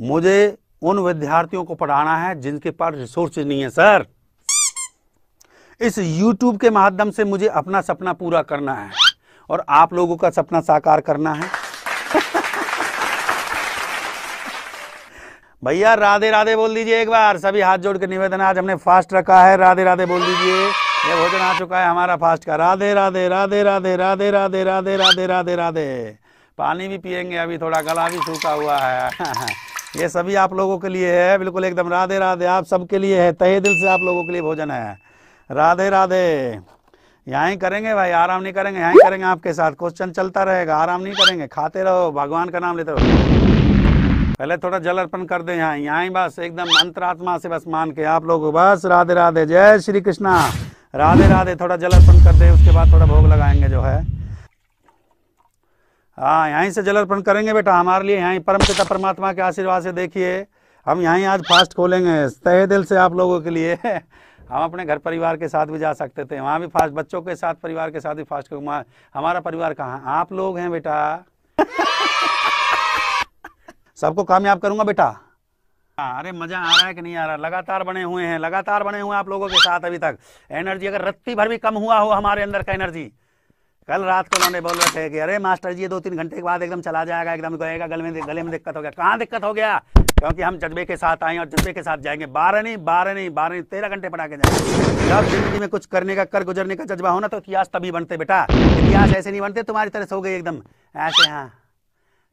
मुझे उन विद्यार्थियों को पढ़ाना है जिनके पास रिसोर्स नहीं है, सर। इस YouTube के माध्यम से मुझे अपना सपना पूरा करना है और आप लोगों का सपना साकार करना है। भैया, राधे राधे बोल दीजिए एक बार। सभी हाथ जोड़ के निवेदन, आज हमने फास्ट रखा है। राधे राधे बोल दीजिए। ये भोजन आ चुका है हमारा फास्ट का। राधे राधे राधे राधे राधे राधे राधे राधे राधे राधे। पानी भी पियेंगे, अभी थोड़ा गला भी सूखा हुआ है। ये सभी आप लोगों के लिए है, बिल्कुल एकदम राधे राधे, आप सबके लिए है, तहे दिल से आप लोगों के लिए भोजन है। राधे राधे। यहाँ ही करेंगे भाई, आराम नहीं करेंगे, यहाँ ही करेंगे आपके साथ। क्वेश्चन चलता रहेगा, आराम नहीं करेंगे, खाते रहो, भगवान का नाम लेते रहो। पहले थोड़ा जल अर्पण कर दे यहाँ यहाँ ही बस एकदम अंतरात्मा से बस मान के आप लोग बस राधे राधे, जय श्री कृष्णा। राधे राधे, थोड़ा जल अर्पण कर दे, उसके बाद थोड़ा भोग लगाएँगे जो है। हाँ यहीं से जल अर्पण करेंगे बेटा, हमारे लिए यहीं परम पिता परमात्मा के आशीर्वाद से देखिए। हम यहीं आज फास्ट खोलेंगे, तहे दिल से आप लोगों के लिए। हम अपने घर परिवार के साथ भी जा सकते थे, वहाँ भी फास्ट बच्चों के साथ, परिवार के साथ भी फास्ट करूँगा हमारा परिवार कहाँ? आप लोग हैं बेटा। सबको कामयाब करूँगा बेटा। अरे, मज़ा आ रहा है कि नहीं आ रहा? लगातार बने हुए हैं, लगातार बने हुए हैं आप लोगों के साथ अभी तक। एनर्जी, अगर रत्ती भर भी कम हुआ हो हमारे अंदर का एनर्जी कल रात को उन्होंने बोल रहे थे कि, अरे मास्टर जी दो तीन घंटे के बाद एकदम चला जाएगा, एकदम गएगा गले में गले में दिक्कत हो गया। कहाँ दिक्कत हो गया? क्योंकि हम जज्बे के साथ आए और जज्बे के साथ जाएँगे। बारह नहीं बारह नहीं बारह नहीं, तेरह घंटे पढ़ा के जाएँगे। जब ज़िंदगी में कुछ करने का, कर गुजरने का जज्बा होना तो इतिहास तभी बनते बेटा। इतिहास ऐसे नहीं बनते, तुम्हारी तरह सो गई एकदम। ऐसे हाँ।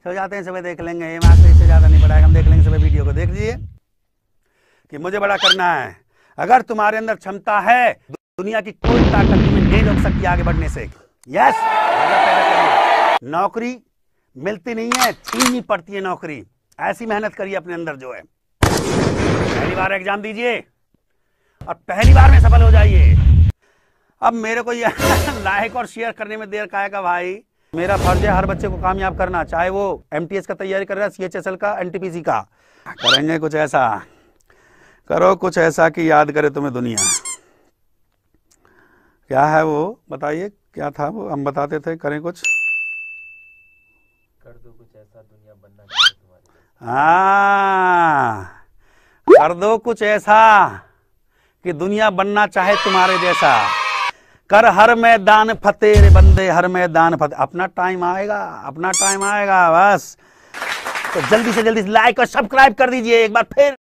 सो जाते हैं, सुबह देख लेंगे। ये मास्टर इससे ज़्यादा नहीं पढ़ाएगा। हम देख लेंगे सुबह वीडियो को। देख लीजिए कि मुझे बड़ा करना है। अगर तुम्हारे अंदर क्षमता है, दुनिया की कोई ताकत तुम्हें नहीं रोक सकती आगे बढ़ने से। यस नौकरी मिलती नहीं है छीननी पड़ती है नौकरी। ऐसी मेहनत करिए अपने अंदर जो है। पहली बार एग्ज़ाम दीजिए और पहली बार में सफल हो जाइए। अब मेरे को ये लाइक और शेयर करने में देर का भाई? मेरा फ़र्ज़ है हर बच्चे को कामयाब करना, चाहे वो एमटीएस का तैयारी कर रहा है सीएचएसएल का एनटीपीसी का। करेंगे कुछ ऐसा। करो कुछ ऐसा कि याद करे तुम्हें दुनिया। क्या है वो? बताइए क्या था वो? हम बताते थे करें कुछ। कर दो कुछ ऐसा दुनिया बनना हाँ कर दो कुछ ऐसा कि दुनिया बनना चाहे तुम्हारे जैसा। कर हर मैदान फतेह रे बंदे हर मैदान फतेह। अपना टाइम आएगा अपना टाइम आएगा बस। तो जल्दी से जल्दी लाइक और सब्सक्राइब कर दीजिए एक बार फिर।